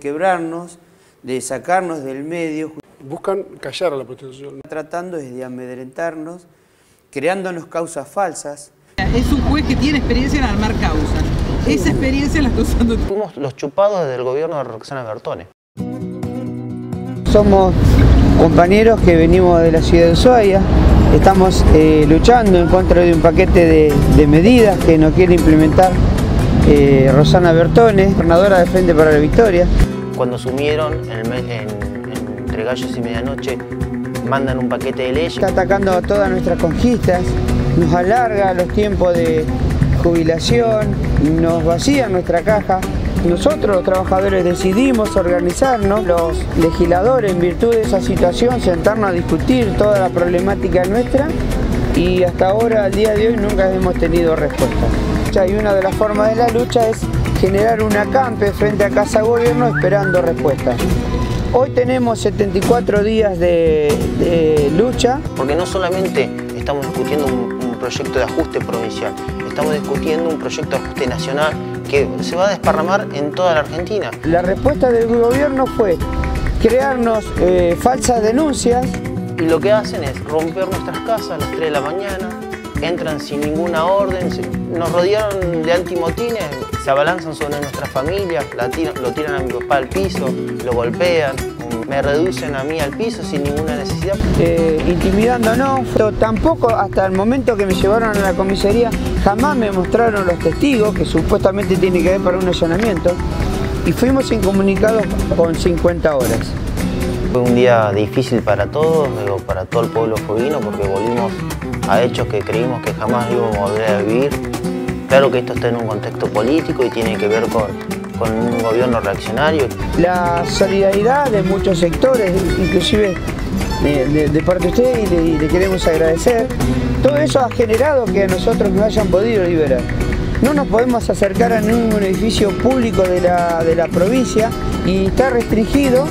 quebrarnos, de sacarnos del medio. Buscan callar a la prostitución. Tratando de amedrentarnos, creándonos causas falsas. Es un juez que tiene experiencia en armar causas. Esa experiencia la está usando. Fuimos los chupados del gobierno de Roxana Bertone. Somos compañeros que venimos de la ciudad de Ushuaia, estamos eh, luchando en contra de un paquete de, de medidas que no quiere implementar eh, Rosana Bertone, gobernadora de Frente para la Victoria. Cuando sumieron el mes- en- entre gallos y medianoche, mandan un paquete de leyes. Está atacando todas nuestras conquistas, nos alarga los tiempos de jubilación, nos vacía nuestra caja. Nosotros los trabajadores decidimos organizarnos, los legisladores en virtud de esa situación sentarnos a discutir toda la problemática nuestra y hasta ahora, al día de hoy, nunca hemos tenido respuesta. Y una de las formas de la lucha es generar un acampe frente a Casa Gobierno esperando respuestas. Hoy tenemos 74 días de, de lucha Porque no solamente estamos discutiendo un, un proyecto de ajuste provincial, estamos discutiendo un proyecto de ajuste nacional que se va a desparramar en toda la Argentina. La respuesta del gobierno fue crearnos eh, falsas denuncias. Y lo que hacen es romper nuestras casas a las 3 de la mañana, entran sin ninguna orden, se- nos rodearon de antimotines, se abalanzan sobre nuestras familias, la tiran- lo tiran a mi papá al piso, lo golpean, me reducen a mí al piso sin ninguna necesidad. eh, intimidándonos. Tampoco hasta el momento que me llevaron a la comisaría jamás me mostraron los testigos que supuestamente tiene que ver para un allanamiento y fuimos incomunicados con 50 horas. Fue un día difícil para todos, digo, para todo el pueblo fueguino, porque volvimos a hechos que creímos que jamás íbamos a volver a vivir. Claro que esto está en un contexto político y tiene que ver con, con un gobierno reaccionario. La solidaridad de muchos sectores, inclusive de, de- de parte de usted, y le, y le queremos agradecer. Todo eso ha generado que a nosotros nos hayan podido liberar. No nos podemos acercar a ningún edificio público de la, de la provincia y está restringido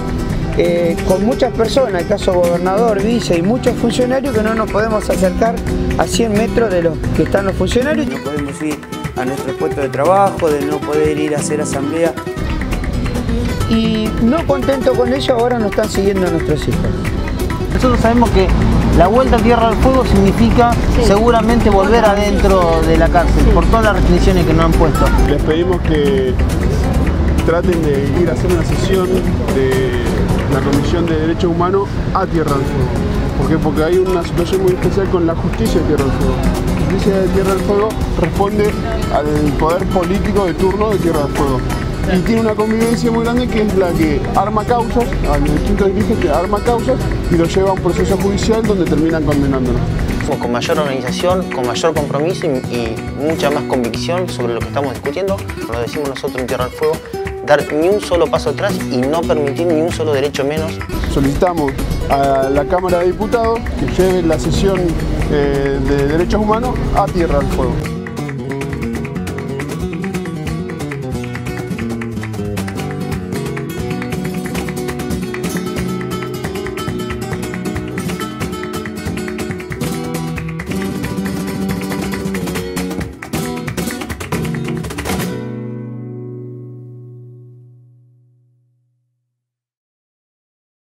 eh, con muchas personas, el caso gobernador, vice y muchos funcionarios que no nos podemos acercar a 100 metros de los que están los funcionarios. No podemos ir a nuestro puesto de trabajo, de no poder ir a hacer asamblea. Y no contento con ello, ahora nos están siguiendo nuestros hijos. Nosotros sabemos que la vuelta a Tierra del Fuego significa seguramente volver adentro de la cárcel por todas las restricciones que nos han puesto. Les pedimos que traten de ir a hacer una sesión de la Comisión de Derechos Humanos a Tierra del Fuego. ¿Por qué? Porque hay una situación muy especial con la justicia de Tierra del Fuego. La justicia de Tierra del Fuego responde al poder político de turno de Tierra del Fuego. Y tiene una convivencia muy grande que es la que arma causas, a los distintos dirigentes arma causas y los lleva a un proceso judicial donde terminan condenándonos. Fuimos con mayor organización, con mayor compromiso y mucha más convicción sobre lo que estamos discutiendo. Lo decimos nosotros en Tierra del Fuego, dar ni un solo paso atrás y no permitir ni un solo derecho menos solicitamos a la Cámara de Diputados que lleve la sesión eh, de Derechos Humanos a Tierra del Fuego.